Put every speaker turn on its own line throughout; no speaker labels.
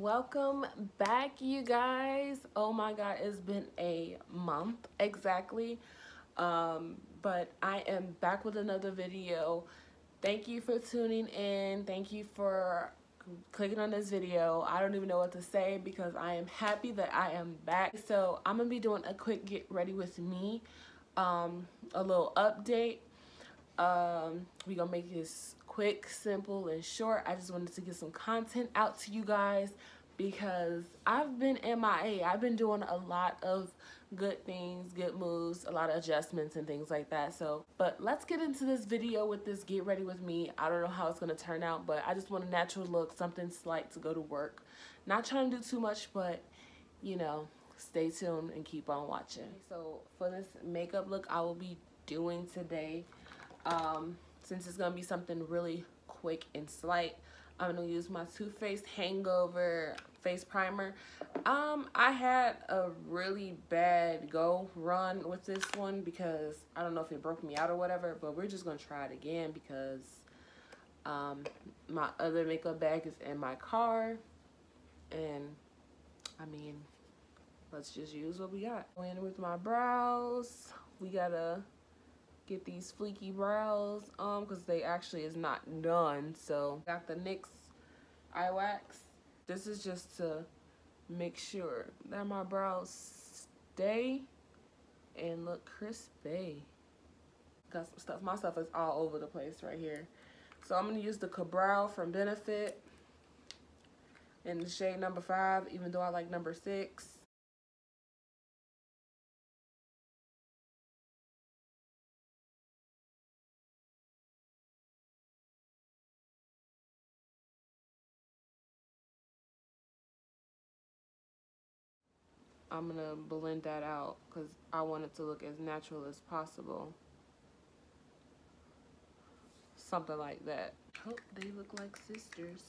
welcome back you guys. Oh my god it's been a month exactly. Um but i am back with another video. Thank you for tuning in. Thank you for clicking on this video. I don't even know what to say because i am happy that i am back. So i'm gonna be doing a quick get ready with me um a little update. Um we gonna make this quick simple and short. I just wanted to get some content out to you guys because i've been mia i've been doing a lot of good things good moves a lot of adjustments and things like that. So but let's get into this video with this get ready with me. I don't know how it's going to turn out but i just want a natural look something slight to go to work. Not trying to do too much but you know stay tuned and keep on watching. So for this makeup look i will be doing today um, since it's gonna be something really quick and slight I'm gonna use my Too Faced Hangover face primer um I had a really bad go run with this one because I don't know if it broke me out or whatever but we're just gonna try it again because um my other makeup bag is in my car and I mean let's just use what we got. In with my brows we gotta get these fleeky brows um because they actually is not done so. Got the NYX eye wax. This is just to make sure that my brows stay and look crispy. Got some stuff my stuff is all over the place right here. So I'm gonna use the Ka-Brow from Benefit in the shade number five even though I like number six I'm gonna blend that out because I want it to look as natural as possible. Something like that. Hope they look like sisters.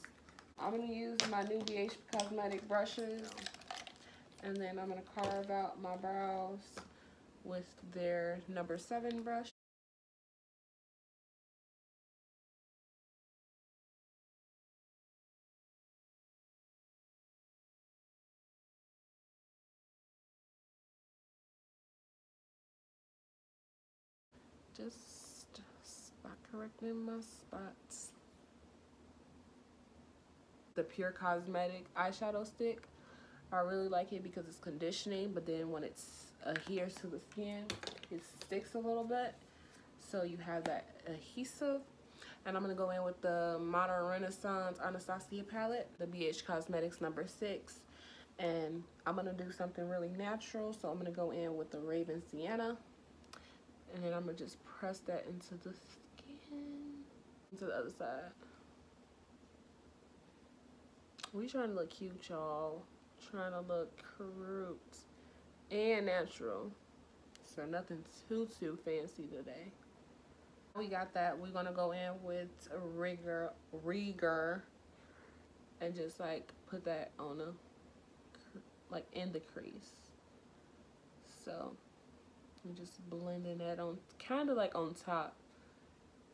I'm gonna use my new BH Cosmetic brushes and then I'm gonna carve out my brows with their number seven brush. Just spot correcting my spots. The Pure Cosmetic eyeshadow stick. I really like it because it's conditioning, but then when it's adheres to the skin, it sticks a little bit. So you have that adhesive. And I'm going to go in with the Modern Renaissance Anastasia palette, the BH Cosmetics number 6. And I'm going to do something really natural, so I'm going to go in with the Raw Sienna and then I'm gonna just press that into the skin. To the other side. We trying to look cute y'all. Trying to look cute. And natural. So nothing too too fancy today. We got that. We're gonna go in with a Realgar Realgar. And just like put that on a like in the crease. So Just blending that on, kind of like on top,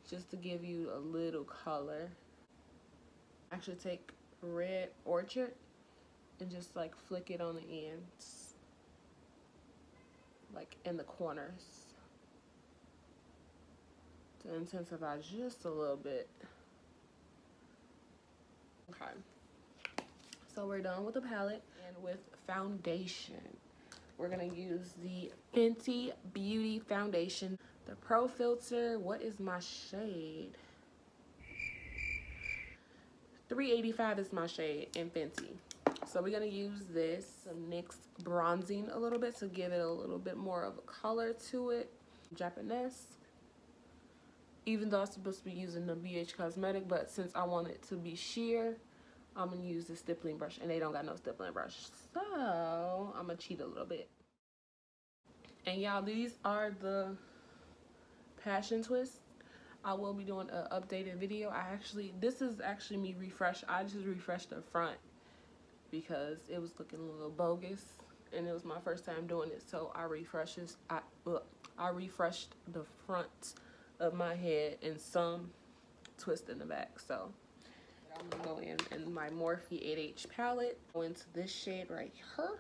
just to give you a little color. Actually take Red Ochre and just like flick it on the ends, like in the corners to intensify just a little bit. Okay, so we're done with the palette and with foundation we're gonna use the Fenty Beauty Foundation. The Pro Filt'r, what is my shade? 385 is my shade in Fenty. So we're gonna use this some NYX bronzing a little bit to give it a little bit more of a color to it. Japanese. Even though I'm supposed to be using the BH Cosmetic, but since I want it to be sheer, I'm gonna use the stippling brush and they don't got no stippling brush. So I'm gonna cheat a little bit. And y'all, these are the passion twists. I will be doing an updated video. I actually, this is actually me refresh. I just refreshed the front because it was looking a little bogus and it was my first time doing it. So I refreshed, I, uh, I refreshed the front of my head and some twist in the back. So I'm gonna go in in my Morphe 8H palette. Go into this shade right here.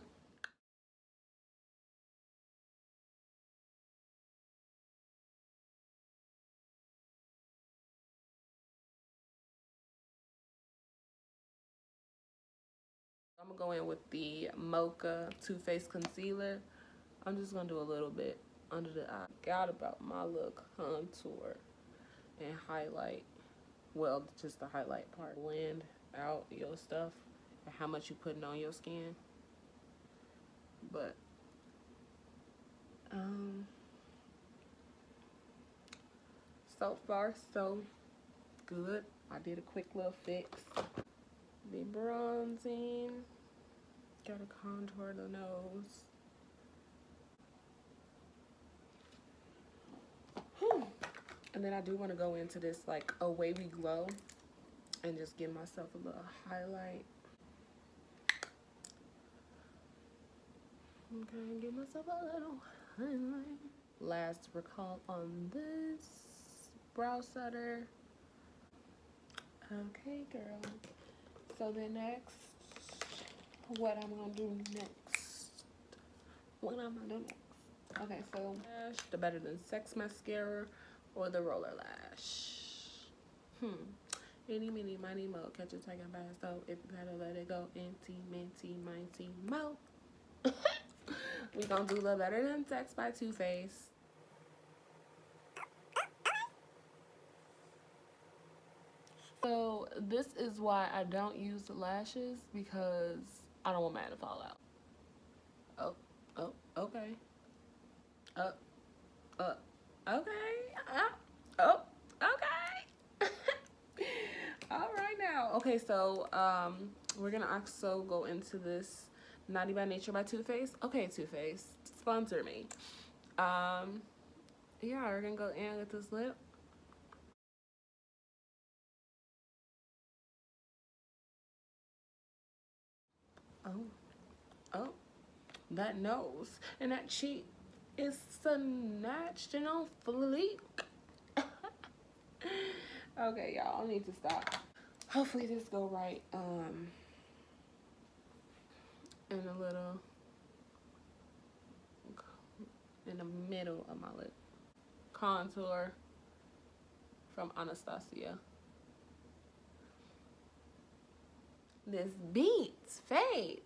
I'm gonna go in with the Mocha Too Faced Concealer. I'm just gonna do a little bit under the eye. Got about my look contour and highlight. Well, just the highlight part. Blend out your stuff and how much you putting on your skin. But um so far so good. I did a quick little fix. Be bronzing. Gotta contour the nose. And then I do want to go into this like a wavy glow and just give myself a little highlight. Okay, give myself a little highlight. Last recall on this brow setter. Okay, girl. So then next, what I'm gonna do next? What I'm gonna do next? Okay, so the Better Than Sex mascara or the roller lash. Hmm. Any, mini, miny, mo. Catch a tiger by so if you gotta let it go. Inty, minty, minty, mo. we gonna do the Better Than Sex by Too Faced. So this is why I don't use the lashes because I don't want mine to fall out. Oh, oh, okay. Uh, uh, okay. Uh, oh, okay. All right now. Okay, so um, we're gonna also go into this Naughty by Nature by Too Faced. Okay, Too Faced, sponsor me. Um, yeah, we're gonna go in with this lip. Oh, oh, that nose and that cheek is snatched and on fleek. okay, y'all, I need to stop. Hopefully this go right. Um, and a little in the middle of my lip. Contour from Anastasia. this beats face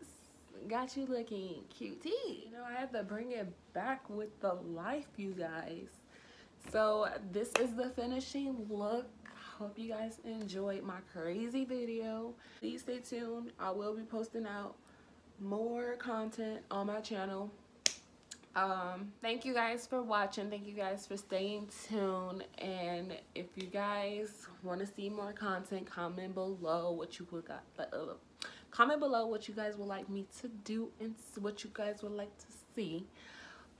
got you looking cutie. You know, I have to bring it back with the life, you guys. So this is the finishing look. Hope you guys enjoyed my crazy video. Please stay tuned. I will be posting out more content on my channel. Um thank you guys for watching. Thank you guys for staying tuned. And if you guys want to see more content comment below what you would got uh, comment below what you guys would like me to do and what you guys would like to see.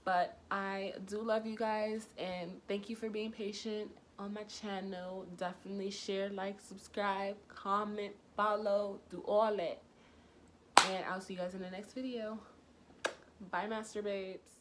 But i do love you guys and thank you for being patient on my channel. Definitely share like subscribe comment follow do all that. And i'll see you guys in the next video. Bye master babes